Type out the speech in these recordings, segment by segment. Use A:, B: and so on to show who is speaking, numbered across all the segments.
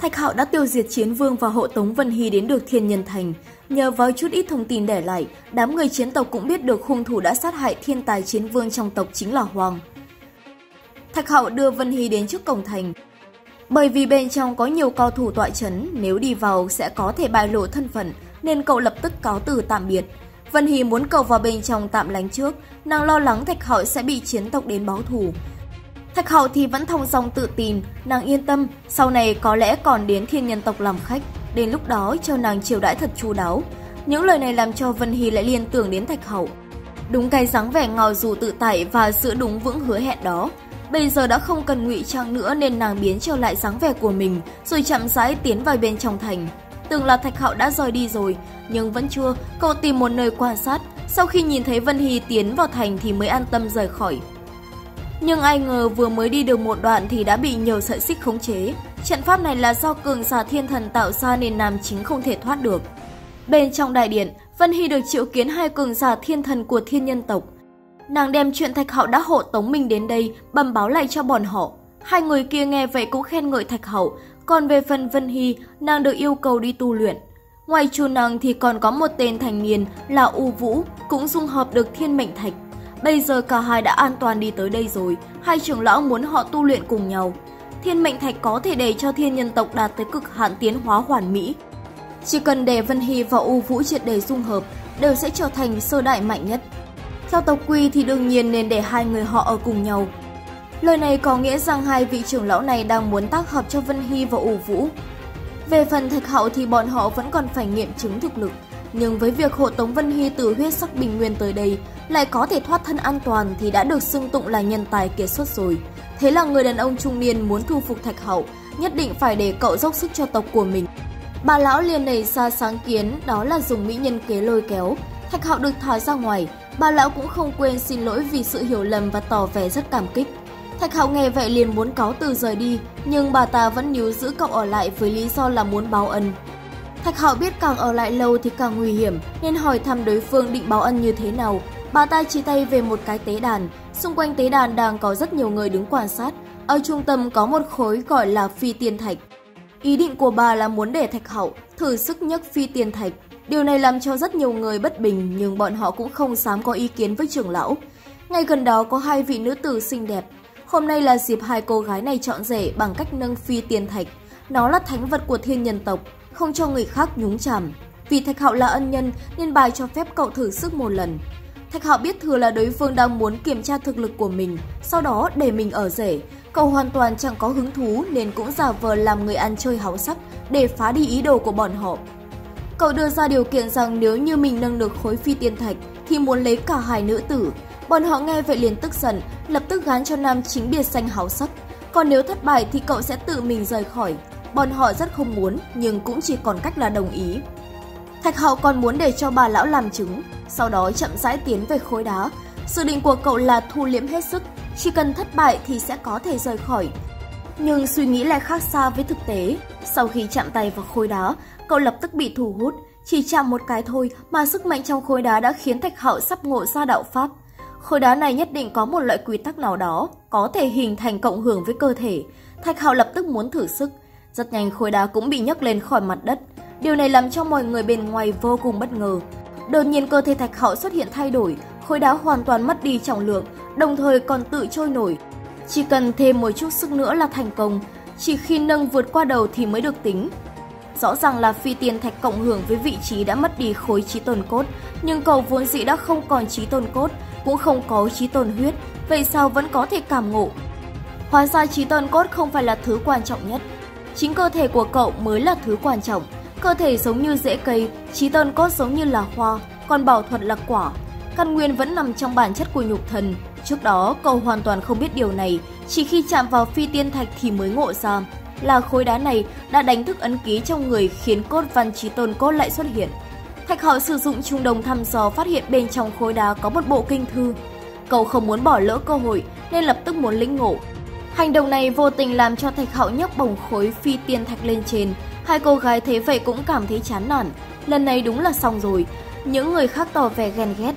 A: Thạch Hạo đã tiêu diệt chiến vương và hộ tống Vân Hy đến được Thiên Nhân Thành. Nhờ vào chút ít thông tin để lại, đám người chiến tộc cũng biết được hung thủ đã sát hại thiên tài chiến vương trong tộc chính là Hoàng. Thạch Hạo đưa Vân Hy đến trước cổng thành. Bởi vì bên trong có nhiều cao thủ tọa chấn, nếu đi vào sẽ có thể bại lộ thân phận, nên cậu lập tức cáo từ tạm biệt. Vân Hy muốn cậu vào bên trong tạm lánh trước, nàng lo lắng Thạch Hạo sẽ bị chiến tộc đến báo thù. Thạch Hạo thì vẫn thông dong tự tin, nàng yên tâm, sau này có lẽ còn đến thiên nhân tộc làm khách, đến lúc đó cho nàng chiều đãi thật chu đáo. Những lời này làm cho Vân Hy lại liên tưởng đến Thạch Hậu, Đúng cái dáng vẻ ngò dù tự tại và giữ đúng vững hứa hẹn đó. Bây giờ đã không cần ngụy trang nữa nên nàng biến trở lại dáng vẻ của mình, rồi chậm rãi tiến vào bên trong thành. Tưởng là Thạch Hạo đã rời đi rồi, nhưng vẫn chưa, cậu tìm một nơi quan sát. Sau khi nhìn thấy Vân Hy tiến vào thành thì mới an tâm rời khỏi. Nhưng ai ngờ vừa mới đi được một đoạn thì đã bị nhiều sợi xích khống chế. Trận pháp này là do cường giả thiên thần tạo ra nên nam chính không thể thoát được. Bên trong đại điện, Vân Hy được triệu kiến hai cường giả thiên thần của thiên nhân tộc. Nàng đem chuyện Thạch Hậu đã hộ tống mình đến đây, bẩm báo lại cho bọn họ. Hai người kia nghe vậy cũng khen ngợi Thạch Hậu, còn về phần Vân Hy, nàng được yêu cầu đi tu luyện. Ngoài chu nàng thì còn có một tên thành niên là U Vũ, cũng dung hợp được thiên mệnh thạch. Bây giờ cả hai đã an toàn đi tới đây rồi, hai trưởng lão muốn họ tu luyện cùng nhau. Thiên mệnh thạch có thể để cho thiên nhân tộc đạt tới cực hạn tiến hóa hoàn mỹ. Chỉ cần để Vân Hy và U Vũ triệt để dung hợp, đều sẽ trở thành sơ đại mạnh nhất. Theo tộc quy thì đương nhiên nên để hai người họ ở cùng nhau. Lời này có nghĩa rằng hai vị trưởng lão này đang muốn tác hợp cho Vân Hy và U Vũ. Về phần Thạch Hậu thì bọn họ vẫn còn phải nghiệm chứng thực lực. Nhưng với việc hộ tống Vân Hy từ huyết sắc bình nguyên tới đây, lại có thể thoát thân an toàn thì đã được xưng tụng là nhân tài kiệt xuất rồi. Thế là người đàn ông trung niên muốn thu phục Thạch Hậu, nhất định phải để cậu dốc sức cho tộc của mình. Bà lão liền nảy ra sáng kiến đó là dùng mỹ nhân kế lôi kéo. Thạch Hậu được thả ra ngoài, bà lão cũng không quên xin lỗi vì sự hiểu lầm và tỏ vẻ rất cảm kích. Thạch Hậu nghe vậy liền muốn cáo từ rời đi, nhưng bà ta vẫn níu giữ cậu ở lại với lý do là muốn báo ân. Thạch Hạo biết càng ở lại lâu thì càng nguy hiểm, nên hỏi thăm đối phương định báo ân như thế nào. Bà ta chỉ tay về một cái tế đàn, xung quanh tế đàn đang có rất nhiều người đứng quan sát. Ở trung tâm có một khối gọi là phi tiên thạch. Ý định của bà là muốn để Thạch Hậu thử sức nhấc phi tiên thạch. Điều này làm cho rất nhiều người bất bình nhưng bọn họ cũng không dám có ý kiến với trưởng lão. Ngay gần đó có hai vị nữ tử xinh đẹp. Hôm nay là dịp hai cô gái này chọn rể bằng cách nâng phi tiên thạch. Nó là thánh vật của thiên nhân tộc, không cho người khác nhúng chàm. Vì Thạch Hạo là ân nhân nên bài cho phép cậu thử sức một lần. Thạch Hạo biết thừa là đối phương đang muốn kiểm tra thực lực của mình, sau đó để mình ở rể. Cậu hoàn toàn chẳng có hứng thú nên cũng giả vờ làm người ăn chơi háo sắc để phá đi ý đồ của bọn họ. Cậu đưa ra điều kiện rằng nếu như mình nâng được khối phi tiên thạch thì muốn lấy cả hai nữ tử. Bọn họ nghe vậy liền tức giận, lập tức gán cho nam chính biệt danh háo sắc. Còn nếu thất bại thì cậu sẽ tự mình rời khỏi. Bọn họ rất không muốn nhưng cũng chỉ còn cách là đồng ý. Thạch Hậu còn muốn để cho bà lão làm chứng, sau đó chậm rãi tiến về khối đá. Dự định của cậu là thu liễm hết sức, chỉ cần thất bại thì sẽ có thể rời khỏi. Nhưng suy nghĩ lại khác xa với thực tế. Sau khi chạm tay vào khối đá, cậu lập tức bị thu hút. Chỉ chạm một cái thôi mà sức mạnh trong khối đá đã khiến Thạch Hậu sắp ngộ ra đạo Pháp. Khối đá này nhất định có một loại quy tắc nào đó, có thể hình thành cộng hưởng với cơ thể. Thạch Hậu lập tức muốn thử sức, rất nhanh khối đá cũng bị nhấc lên khỏi mặt đất. Điều này làm cho mọi người bên ngoài vô cùng bất ngờ. Đột nhiên cơ thể thạch hậu xuất hiện thay đổi, khối đá hoàn toàn mất đi trọng lượng, đồng thời còn tự trôi nổi. Chỉ cần thêm một chút sức nữa là thành công, chỉ khi nâng vượt qua đầu thì mới được tính. Rõ ràng là phi tiền thạch cộng hưởng với vị trí đã mất đi khối trí tồn cốt, nhưng cầu vốn dĩ đã không còn trí tồn cốt, cũng không có trí tồn huyết, vậy sao vẫn có thể cảm ngộ? Hóa ra trí tồn cốt không phải là thứ quan trọng nhất, Chính cơ thể của cậu mới là thứ quan trọng. Cơ thể giống như rễ cây, trí tôn cốt giống như là hoa, còn bảo thuật là quả. Căn nguyên vẫn nằm trong bản chất của nhục thần. Trước đó, cậu hoàn toàn không biết điều này, chỉ khi chạm vào phi tiên thạch thì mới ngộ ra. Là khối đá này đã đánh thức ấn ký trong người khiến cốt văn trí tôn cốt lại xuất hiện. Thạch họ sử dụng trung đồng thăm dò phát hiện bên trong khối đá có một bộ kinh thư. Cậu không muốn bỏ lỡ cơ hội nên lập tức muốn lĩnh ngộ, Hành động này vô tình làm cho Thạch Hạo nhấc bổng khối phi tiên thạch lên trên. Hai cô gái thế vậy cũng cảm thấy chán nản. Lần này đúng là xong rồi. Những người khác tỏ vẻ ghen ghét.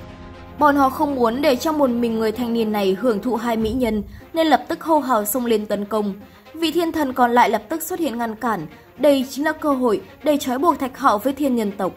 A: Bọn họ không muốn để cho một mình người thanh niên này hưởng thụ hai mỹ nhân nên lập tức hô hào xông lên tấn công. Vị thiên thần còn lại lập tức xuất hiện ngăn cản. Đây chính là cơ hội để trói buộc Thạch Hạo với thiên nhân tộc.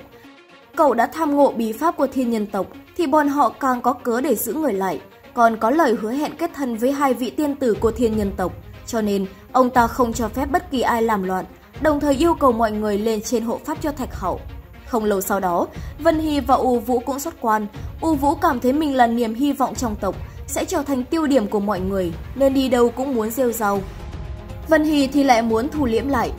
A: Cậu đã tham ngộ bí pháp của thiên nhân tộc thì bọn họ càng có cớ để giữ người lại, còn có lời hứa hẹn kết thân với hai vị tiên tử của thiên nhân tộc. Cho nên, ông ta không cho phép bất kỳ ai làm loạn, đồng thời yêu cầu mọi người lên trên hộ pháp cho Thạch Hậu. Không lâu sau đó, Vân Hy và U Vũ cũng xuất quan. U Vũ cảm thấy mình là niềm hy vọng trong tộc, sẽ trở thành tiêu điểm của mọi người, nên đi đâu cũng muốn rêu rao. Vân Hy thì lại muốn thủ liễm lại.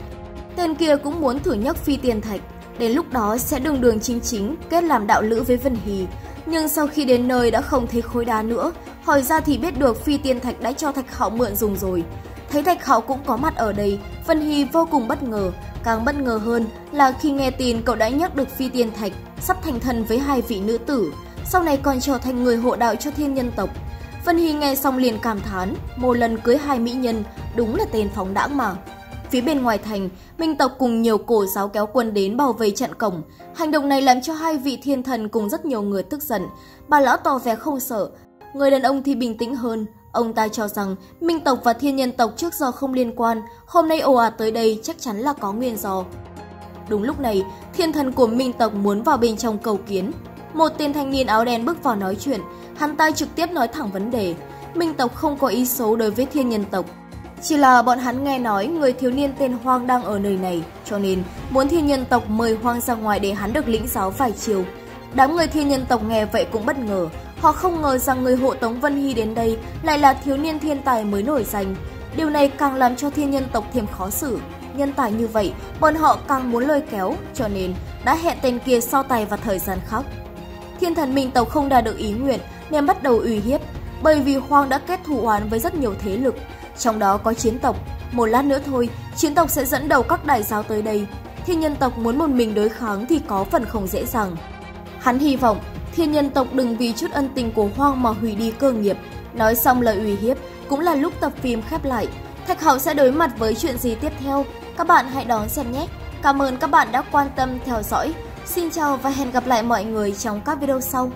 A: Tên kia cũng muốn thử nhấc phi tiền thạch, đến lúc đó sẽ đường đường chính chính kết làm đạo lữ với Vân Hy. Nhưng sau khi đến nơi đã không thấy khối đá nữa, hỏi ra thì biết được phi tiên thạch đã cho thạch hạo mượn dùng rồi. Thấy thạch hạo cũng có mặt ở đây, Vân Hy vô cùng bất ngờ, Càng bất ngờ hơn là khi nghe tin cậu đã nhắc được phi tiên thạch, sắp thành thân với hai vị nữ tử, sau này còn trở thành người hộ đạo cho thiên nhân tộc. Vân Hy nghe xong liền cảm thán, một lần cưới hai mỹ nhân, đúng là tên phóng đãng mà. Phía bên ngoài thành, Minh tộc cùng nhiều cổ giáo kéo quân đến bảo vệ trận cổng. Hành động này làm cho hai vị thiên thần cùng rất nhiều người tức giận. Bà lão tỏ vẻ không sợ. Người đàn ông thì bình tĩnh hơn, Ông ta cho rằng Minh tộc và thiên nhân tộc trước giờ không liên quan, hôm nay ồ ạt tới đây chắc chắn là có nguyên do. Đúng lúc này, thiên thần của Minh tộc muốn vào bên trong cầu kiến. Một tên thanh niên áo đen bước vào nói chuyện, hắn ta trực tiếp nói thẳng vấn đề. Minh tộc không có ý xấu đối với thiên nhân tộc. Chỉ là bọn hắn nghe nói người thiếu niên tên Hoang đang ở nơi này, cho nên muốn thiên nhân tộc mời Hoang ra ngoài để hắn được lĩnh giáo vài chiều. Đám người thiên nhân tộc nghe vậy cũng bất ngờ, Họ không ngờ rằng người hộ tống Vân Hy đến đây lại là thiếu niên thiên tài mới nổi danh. Điều này càng làm cho thiên nhân tộc thêm khó xử. Nhân tài như vậy, bọn họ càng muốn lôi kéo, cho nên đã hẹn tên kia so tài vào thời gian khác. Thiên thần minh tộc không đạt được ý nguyện nên bắt đầu uy hiếp, bởi vì Hoang đã kết thù oán với rất nhiều thế lực, trong đó có chiến tộc. Một lát nữa thôi, chiến tộc sẽ dẫn đầu các đại giáo tới đây. Thiên nhân tộc muốn một mình đối kháng thì có phần không dễ dàng. Hắn hy vọng thiên nhân tộc đừng vì chút ân tình của Hoang mà hủy đi cơ nghiệp. Nói xong lời uy hiếp, cũng là lúc tập phim khép lại. Thạch hậu sẽ đối mặt với chuyện gì tiếp theo? Các bạn hãy đón xem nhé! Cảm ơn các bạn đã quan tâm theo dõi. Xin chào và hẹn gặp lại mọi người trong các video sau.